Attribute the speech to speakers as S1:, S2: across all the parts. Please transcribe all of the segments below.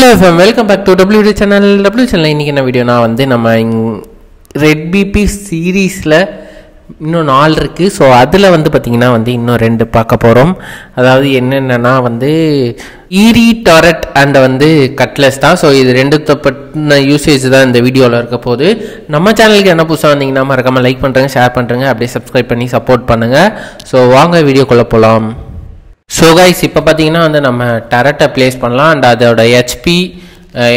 S1: Hello FM welcome back to WD channel W channel இன்றைக்கி என்ன வீடியோனா வந்து நம்ம ரெட் பிபி சீரீஸில் இன்னும் நாலு இருக்குது ஸோ அதில் வந்து பார்த்திங்கன்னா வந்து இன்னும் ரெண்டு பார்க்க போகிறோம் அதாவது என்னென்னா வந்து ஈரி டாரட் அண்ட் வந்து கட்லஸ் தான். ஸோ இது ரெண்டு பட்ன யூசேஜ் தான் இந்த வீடியோவில் இருக்க போது நம்ம சேனலுக்கு என்ன புதுசாக வந்தீங்கன்னா மறக்காமல் லைக் பண்ணுறேங்க ஷேர் பண்ணுறேங்க அப்படியே சப்ஸ்கிரைப் பண்ணி சப்போர்ட் பண்ணுங்கள் ஸோ வாங்க வீடியோக்குள்ளே போகலாம் ஸோ கைஸ் இப்போ பார்த்தீங்கன்னா வந்து நம்ம டரட்டை ப்ளேஸ் பண்ணலாம். அண்ட் அதோட ஹெச்பி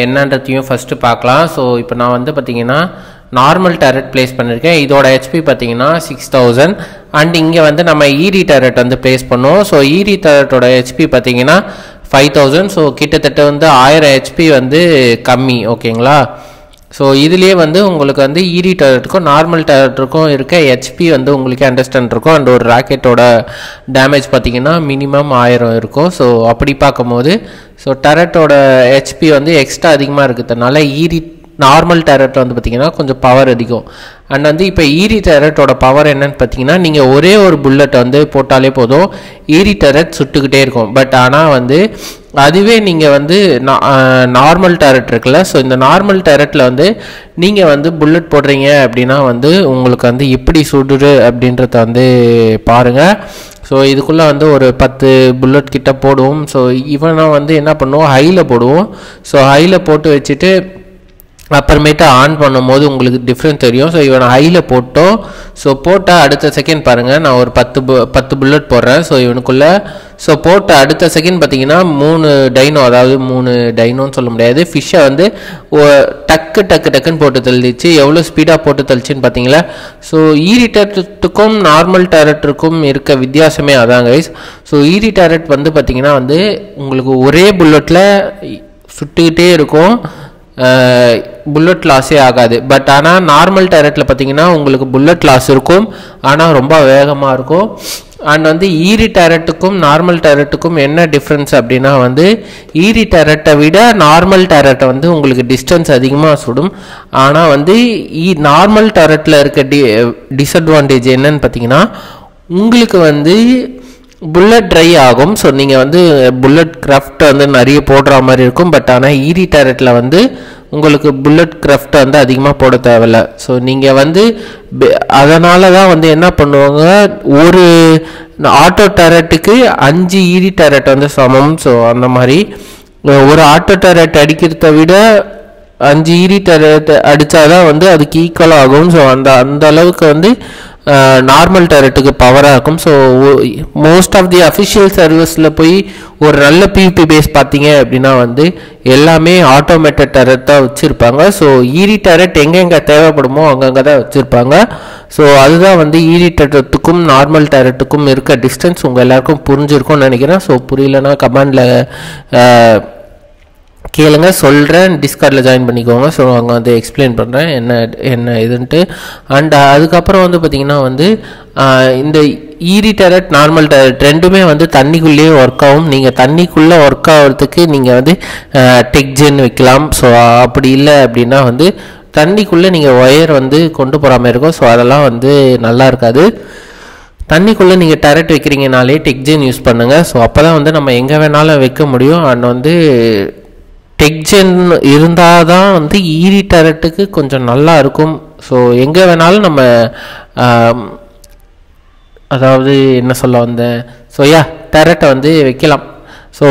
S1: என்னன்றதையும் ஃபஸ்ட்டு பார்க்கலாம். ஸோ இப்போ நான் வந்து பார்த்தீங்கன்னா நார்மல் டேரட் ப்ளேஸ் பண்ணியிருக்கேன் இதோட ஹெச்பி பார்த்தீங்கன்னா சிக்ஸ் தௌசண்ட் அண்ட் இங்கே வந்து நம்ம ஈரி டேரட் வந்து ப்ளேஸ் பண்ணுவோம் ஸோ ஈரி டேரட்டோட ஹெச்பி பார்த்தீங்கன்னா ஃபைவ் தௌசண்ட் ஸோ கிட்டத்தட்ட வந்து ஆயிரம் ஹெச்பி வந்து கம்மி ஓகேங்களா ஸோ இதுலேயே வந்து உங்களுக்கு வந்து ஈரி டேரட்டுக்கும் நார்மல் டேரட்டுக்கும் இருக்க ஹெச்பி வந்து உங்களுக்கு அண்டர்ஸ்டாண்ட் இருக்கும். அண்ட் ஒரு ராக்கெட்டோட டேமேஜ் பார்த்தீங்கன்னா மினிமம் ஆயிரம் இருக்கும். ஸோ அப்படி பார்க்கும்போது ஸோ டேரட்டோட ஹெச்பி வந்து எக்ஸ்ட்ரா அதிகமாக இருக்கிறதுனால ஈரி நார்மல் டேரட் வந்து பார்த்தீங்கன்னா கொஞ்சம் பவர் அதிகம். அண்ட் வந்து இப்போ ஈரி டேரட்டோட பவர் என்னன்னு பார்த்தீங்கன்னா நீங்கள் ஒரே ஒரு புல்லட் வந்து போட்டாலே போதும். ஈரி டேரட் சுட்டுக்கிட்டே இருக்கும். பட் ஆனால் வந்து அதுவே நீங்கள் வந்து நார்மல் டேரட் இருக்குல்ல ஸோ இந்த நார்மல் டேரட்டில் வந்து நீங்கள் வந்து புல்லட் போடுறீங்க அப்படின்னா வந்து உங்களுக்கு வந்து எப்படி சுடுது அப்படின்றத வந்து பாருங்கள் ஸோ இதுக்குள்ளே வந்து ஒரு பத்து புல்லட் கிட்ட போடுவோம் ஸோ இவனை வந்து என்ன பண்ணுவோம்? ஹையில் போடுவோம். ஸோ ஹையில் போட்டு வச்சுட்டு அப்புறமேட்டு ஆன் பண்ணும்போது உங்களுக்கு டிஃப்ரெண்ட் தெரியும். ஸோ இவனை ஹையில் போட்டோம் ஸோ போட்டால் அடுத்த செகண்ட் பாருங்கள் நான் ஒரு பத்து பு பத்து புல்லட் போடுறேன். ஸோ இவனுக்குள்ளே ஸோ போட்ட அடுத்த செகண்ட் பார்த்தீங்கன்னா மூணு டைனோ அதாவது மூணு டைனோன்னு சொல்ல முடியாது. ஃபிஷ்ஷை வந்து டக்கு டக்கு டக்குன்னு போட்டு தள்ளிச்சு எவ்வளோ ஸ்பீடாக போட்டு தள்ளிச்சின்னு பார்த்தீங்களா? ஸோ ஈரி டேரட்டுக்கும் நார்மல் டேரட்டுக்கும் இருக்க வித்தியாசமே அதான் கைஸ் ஸோ ஈரி டேரட் வந்து பார்த்தீங்கன்னா வந்து உங்களுக்கு ஒரே புல்லட்டில் சுட்டுக்கிட்டே இருக்கும். புல்லட் லாஸே ஆகாது. பட் ஆனால் நார்மல் டேரட்டில் பார்த்தீங்கன்னா உங்களுக்கு புல்லட் லாஸ் இருக்கும். ஆனால் ரொம்ப வேகமாக இருக்கும். அண்ட் வந்து ஈரி டேரட்டுக்கும் நார்மல் டேரட்டுக்கும் என்ன டிஃப்ரென்ஸ் அப்படின்னா வந்து ஈரி டேரட்டை விட நார்மல் டேரட்டை வந்து உங்களுக்கு டிஸ்டன்ஸ் அதிகமாக சுடும். ஆனால் வந்து ஈ நார்மல் டேரட்டில் இருக்க டி டிஸ்அட்வான்டேஜ் eh, என்னன்னு பார்த்தீங்கன்னா உங்களுக்கு வந்து புல்லட் ட்ரை ஆகும். ஸோ நீங்கள் வந்து புல்லட் கிராஃப்ட் வந்து நிறைய போடுற மாதிரி இருக்கும். பட் ஆனால் ஈரி டேரட்டில் வந்து உங்களுக்கு புல்லட் கிராஃப்ட் வந்து அதிகமாக போட தேவையில்ல. ஸோ நீங்கள் வந்து அதனால தான் வந்து என்ன பண்ணுவாங்க ஒரு ஆட்டோ டேரட்டுக்கு அஞ்சு ஈடி டேரட் வந்து சமம். ஸோ அந்த மாதிரி ஒரு ஆட்டோ டேரட் அடிக்கிறத விட அஞ்சு ஈரி டேரட் அடித்தாதான் வந்து அதுக்கு ஈக்குவல் ஆகும். ஸோ அந்த அந்த அளவுக்கு வந்து நார்மல் டேரட்டுக்கு பவராக இருக்கும். So most of the official சர்வீஸில் போய் ஒரு நல்ல பிபி பேஸ் பார்த்தீங்க அப்படின்னா வந்து எல்லாமே ஆட்டோமேட்டட் டேரட் தான் வச்சுருப்பாங்க. ஸோ ஈரி டேரட் எங்கெங்கே தேவைப்படுமோ அங்கங்கே தான் வச்சுருப்பாங்க. ஸோ அதுதான் வந்து ஈரி டேரட்டுக்கும் நார்மல் டேரட்டுக்கும் இருக்க டிஸ்டன்ஸ் உங்கள் எல்லாருக்கும் புரிஞ்சிருக்கும்னு நினைக்கிறேன். ஸோ புரியலன்னா கமெண்டில் கேளுங்க சொல்கிறேன் டிஸ்கார்டில் ஜாயின் பண்ணிக்கோங்க. ஸோ அங்கே வந்து எக்ஸ்பிளைன் பண்ணுறேன் என்ன என்ன இதுன்ட்டு. அண்ட் அதுக்கப்புறம் வந்து பார்த்திங்கன்னா வந்து இந்த ஈரி டேரட் நார்மல் டேரட் ரெண்டுமே வந்து தண்ணிக்குள்ளேயே ஒர்க் ஆகும். நீங்கள் தண்ணிக்குள்ளே ஒர்க் ஆகிறதுக்கு நீங்கள் வந்து டெக்ஜென் வைக்கலாம். ஸோ அப்படி இல்லை அப்படின்னா வந்து தண்ணிக்குள்ளே நீங்கள் ஒயர் வந்து கொண்டு போகிற மாதிரி இருக்கும் ஸோ அதெல்லாம் வந்து நல்லா இருக்காது. தண்ணிக்குள்ளே நீங்கள் டேரட் வைக்கிறீங்கனாலே டெக்ஜென் யூஸ் பண்ணுங்கள் ஸோ அப்போ தான் வந்து நம்ம எங்கே வேணாலும் வைக்க முடியும். அண்ட் வந்து டெக்ஜென் இருந்தால் தான் வந்து ஈரி டேரட்டுக்கு கொஞ்சம் நல்லா இருக்கும். ஸோ எங்கே வேணாலும் நம்ம அதாவது என்ன சொல்ல வந்தேன்? ஸோ யா டேரட்டை வந்து வைக்கலாம். ஸோ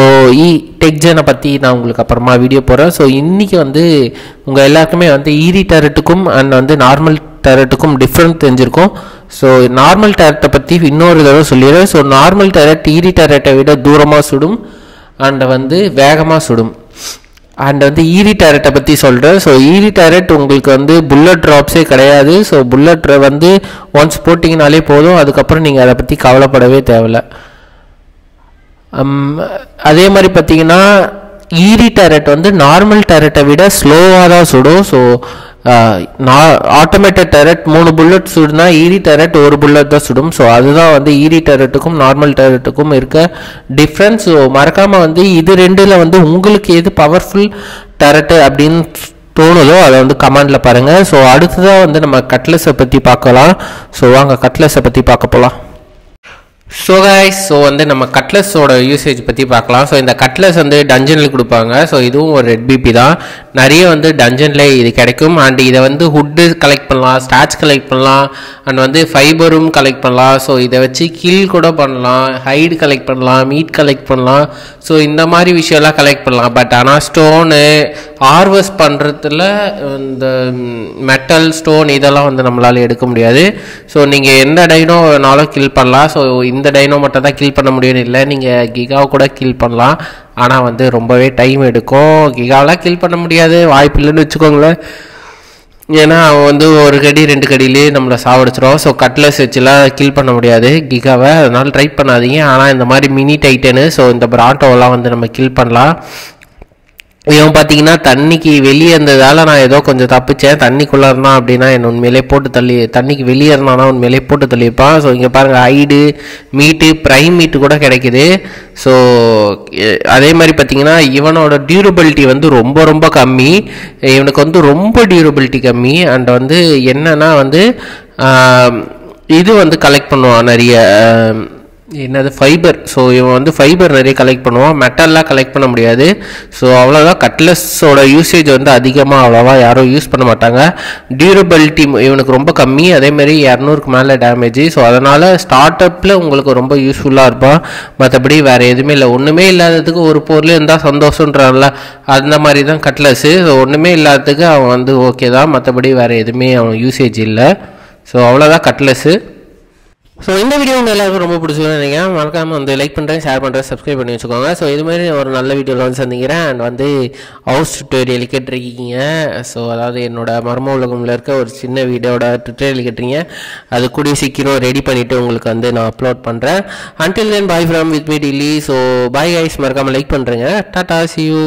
S1: இ டெக்ஜனை பற்றி நான் உங்களுக்கு அப்புறமா வீடியோ போடுறேன். ஸோ இன்றைக்கி வந்து உங்கள் எல்லாருக்குமே வந்து ஈரி டேரட்டுக்கும் அண்ட் வந்து நார்மல் டேரட்டுக்கும் டிஃப்ரெண்ட் தெரிஞ்சிருக்கும். ஸோ நார்மல் டேரட்டை பற்றி இன்னொரு தடவை சொல்லிடுறேன். ஸோ நார்மல் டேரட் ஈரி டேரட்டை விட தூரமாக சுடும் அண்ட் வந்து வேகமாக சுடும். அண்ட் வந்து ஈரி டேரட்டை பற்றி சொல்கிறேன் ஸோ ஈரி டேரட் உங்களுக்கு வந்து புல்லட் ட்ராப்ஸே கிடையாது. ஸோ புல்லட் வந்து ஒன்ஸ் போட்டிங்கனாலே போதும். அதுக்கப்புறம் நீங்கள் அதை பற்றி கவலைப்படவே தேவையில்லை. அதே மாதிரி பார்த்தீங்கன்னா ஈரி டேரட் வந்து நார்மல் டேரட்டை விட ஸ்லோவாக தான் சுடும். ஸோ ஆட்டோமேட்டட் டெரட் மூணு புல்லட் சுடுனா ஈரி டெரட் ஒரு புல்லட் தான் சுடும். ஸோ அதுதான் வந்து ஈரி டெரட்டுக்கும் நார்மல் டெரட்டுக்கும் இருக்க டிஃப்ரென்ஸ் ஸோ மறக்காமல் வந்து இது ரெண்டில் வந்து உங்களுக்கு எது பவர்ஃபுல் டெரட்டு அப்படின்னு தோணுதோ அதை வந்து கமெண்டில் பாருங்கள் ஸோ அடுத்ததாக வந்து நம்ம கட்லஸை பற்றி பார்க்கலாம். ஸோ வாங்க கட்லஸை பற்றி பார்க்க போகலாம் ஸோ கைஸ் ஸோ வந்து நம்ம கட்லஸோட யூசேஜ் பற்றி பார்க்கலாம். ஸோ இந்த கட்லஸ் வந்து டஞ்சனில் கொடுப்பாங்க. ஸோ இதுவும் ஒரு ரெட் பிபி தான். நிறைய வந்து டஞ்சனில் இது கிடைக்கும். அண்ட் இதை வந்து ஹுட்டு கலெக்ட் பண்ணலாம் ஸ்டாச் கலெக்ட் பண்ணலாம். அண்ட் வந்து ஃபைபரும் கலெக்ட் பண்ணலாம். ஸோ இதை வச்சு கில் கூட பண்ணலாம் ஹைடு கலெக்ட் பண்ணலாம் மீட் கலெக்ட் பண்ணலாம். ஸோ இந்த மாதிரி விஷயம்லாம் கலெக்ட் பண்ணலாம். பட் ஆனால் ஸ்டோனு ஹார்வெஸ்ட் பண்ணுறதுல இந்த மெட்டல் ஸ்டோன் இதெல்லாம் வந்து நம்மளால் எடுக்க முடியாது. ஸோ நீங்கள் எந்த டைனோ வேணாலும் கில் பண்ணலாம். ஸோ இந்த டைனோ மட்டும் தான் கில் பண்ண முடியும்னு இல்லை. நீங்கள் கிகாவை கூட கில் பண்ணலாம். ஆனால் வந்து ரொம்பவே டைம் எடுக்கும். கிகாவெலாம் கில் பண்ண முடியாது. வாய்ப்பு இல்லைன்னு வச்சுக்கோங்களேன். ஏன்னா அவன் வந்து ஒரு கடி ரெண்டு கடியிலே நம்மளை சாவடிச்சிரும் ஸோ கட்லஸ் வச்சுலாம் கில் பண்ண முடியாது. கிகாவை அதனால் ட்ரை பண்ணாதீங்க. ஆனால் இந்த மாதிரி மினி டைட்டனு ஸோ இந்த பிராட்டோலாம் வந்து நம்ம கில் பண்ணலாம். இவன் பார்த்தீங்கன்னா தண்ணிக்கு வெளியே இருந்ததால் நான் ஏதோ கொஞ்சம் தப்பிச்சேன். தண்ணிக்குள்ளே இருந்தான் அப்படின்னா என்ன உண்மையிலே போட்டு தள்ளி தண்ணிக்கு வெளியே இருந்தானா உண்மையிலே போட்டு தள்ளியிருப்பான். ஸோ இங்கே பாருங்கள் ஹைடு மீட்டு ப்ரைம் மீட்டு கூட கிடைக்குது. ஸோ அதே மாதிரி பார்த்தீங்கன்னா இவனோட டியூரபிலிட்டி வந்து ரொம்ப ரொம்ப கம்மி. இவனுக்கு வந்து ரொம்ப டியூரபிலிட்டி கம்மி. அண்ட் வந்து என்னன்னா வந்து இது வந்து கலெக்ட் பண்ணுவான் நிறைய என்னது ஃபைபர் ஸோ இவன் வந்து ஃபைபர் நிறைய கலெக்ட் பண்ணுவான். மெட்டல்லாம் கலெக்ட் பண்ண முடியாது. ஸோ அவ்வளோதான் கட்லஸோட யூசேஜ் வந்து அதிகமாக அவ்வளோவா யாரும் யூஸ் பண்ண மாட்டாங்க. டியூரபிலிட்டி இவனுக்கு ரொம்ப கம்மி. அதேமாரி இரநூறுக்கு மேலே டேமேஜ் ஸோ அதனால் ஸ்டார்ட் அப்பில் உங்களுக்கு ரொம்ப யூஸ்ஃபுல்லாக இருப்பான். மற்றபடி வேறு எதுவுமே இல்லை. ஒன்றுமே இல்லாததுக்கு ஒரு பொருள் இருந்தால் சந்தோஷன்றான்ல அந்த மாதிரி தான் கட்லஸ்ஸு ஸோ ஒன்றுமே இல்லாததுக்கு அவன் வந்து ஓகே தான். மற்றபடி வேறு எதுவுமே அவன் யூசேஜ் இல்லை. ஸோ அவ்வளோதான் கட்லஸ்ஸு ஸோ இந்த வீடியோ உங்கள் எல்லாருக்கும் ரொம்ப பிடிச்சிருந்தேன் நினைக்கிறேன். மறக்காமல் வந்து லைக் பண்ணுறேன் ஷேர் பண்ணுறேன் சப்ஸ்கிரைப் பண்ணி வச்சுக்கோங்க. ஸோ இது மாதிரி ஒரு நல்ல வீடியோவில் வந்து சந்திக்கிறேன். அண்ட் வந்து ஹவுஸ் டுட்டோரியல் கேட்டிருக்கீங்க. ஸோ அதாவது என்னோடய மர்ம உலகமில் இருக்க ஒரு சின்ன வீடியோட டுட்டோரியல் கேட்டிருக்கீங்க. அது கூடிய சீக்கிரம் ரெடி பண்ணிவிட்டு உங்களுக்கு வந்து நான் அப்லோட் பண்ணுறேன் until then bye from with me Dilli so bye guys மறக்காமல் லைக் பண்ணுறேங்க டாடா சி யூ